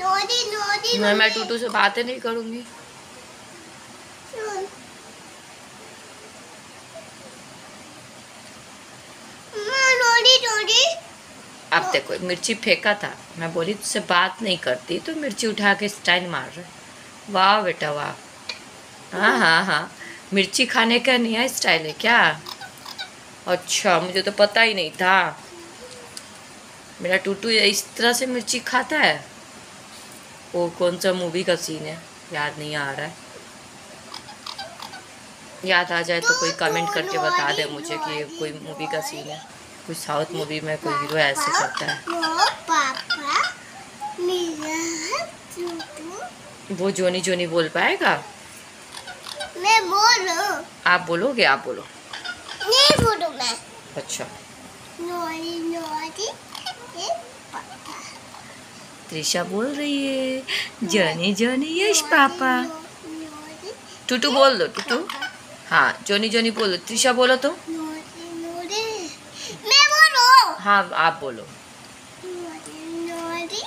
Norrie Norrie मैं मैं टूटू से बातें नहीं करूँगी। नोरी अब देखो मिर्ची फेंका था। मैं बोली तुझसे बात नहीं करती तो मिर्ची उठा के स्टाइल मार रहे वाह बेटा वाह। हाँ हाँ हाँ। मिर्ची खाने का नया स्टाइल है क्या? अच्छा मुझे तो पता ही नहीं था। मेरा टूटू इस तरह से मिर्ची खाता है? वो कौन सा मूवी का सीन है? याद नहीं आ रहा है। याद आ जाए तो कोई कमेंट करके बता दे मुझे कि ये कोई मूवी का सीन है। कोई साउथ मूवी में कोई हीरो ऐसे करता है। वो जोनी जोनी बोल पाएगा? मैं बोलूँ आप बोलोगे? आप बोलो। नहीं बोलूँ मैं अच्छा। नोरी नोरी त्रिशा बोल रही है जोनी जोनी यश पापा नोरी टूटू बोल दो टूटू हाँ जोनी जोनी बोलो त्रिशा बोलो तो नोरी नोरी मैं बोलूँ हाँ आप बोलो नोरी नोरी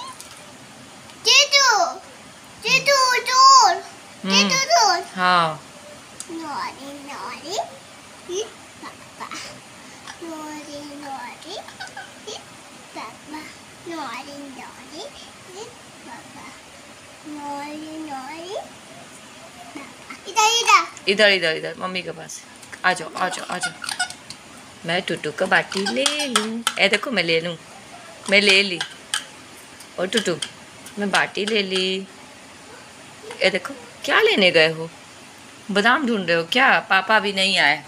जीतू जीतू दूर हम्म जीतू दूर हाँ नोरी नोरी ये ये पापा नोरी नोरी पापा इधर इधर इधर मम्मी के पास आ जाओ आ जाओ आ जाओ मैं टूटू का बाटी ले लूँ ए देखो मैं ले लूँ मैं ले ली और टूटू मैं बाटी ले ली ए देखो क्या लेने गए हो बादाम ढूंढ रहे हो क्या पापा अभी नहीं आए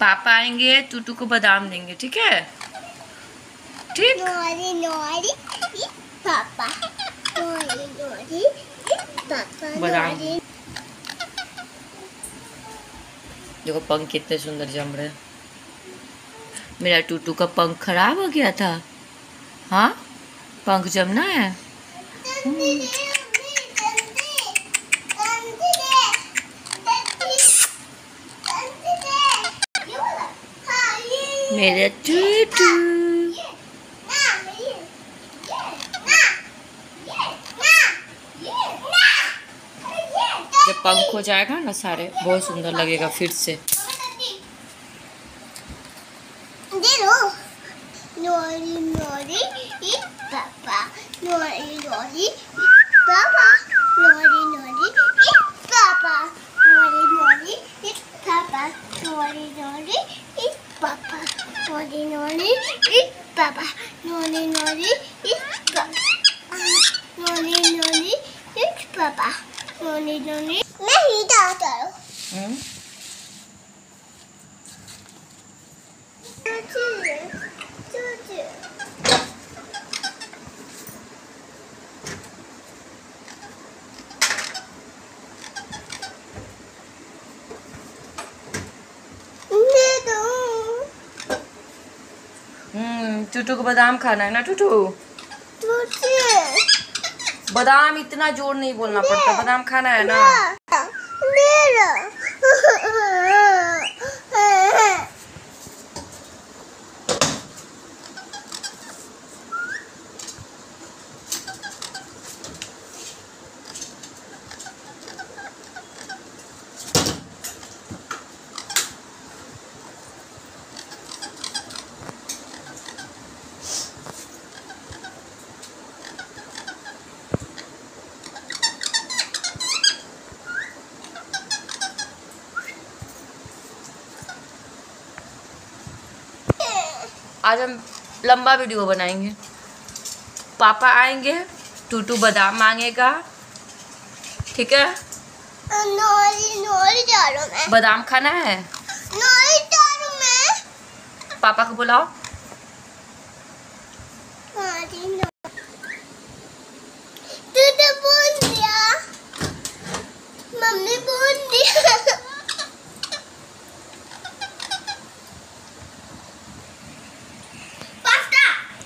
पापा आएँगे टूटू को बादाम देंगे ठीक है ठीक नोरी नोरी पापा नोरी नोरी पापा नोरी देखो पंख कितने सुंदर जम रहे मेरा टूटू का पंख खराब हो गया था। हाँ? पंख जमना है? मेरा टूटू। पंख हो जाएगा ना सारे? बहुत सुंदर लगेगा फिर से। नोरी नोरी मैं ही डालता हूँ। हम्म? हम्म टूटू को बादाम खाना है ना टूटू? बादाम इतना ज़ोर नहीं बोलना पड़ता बादाम खाना है ना। आज हम लंबा वीडियो बनाएँगे। पापा आएँगे टूटू बादाम मांगेगा ठीक है? नौरी, नौरी बादाम खाना है? पापा को बुलाओ। तू तो बोल दिया। मम्मी बोल दिया।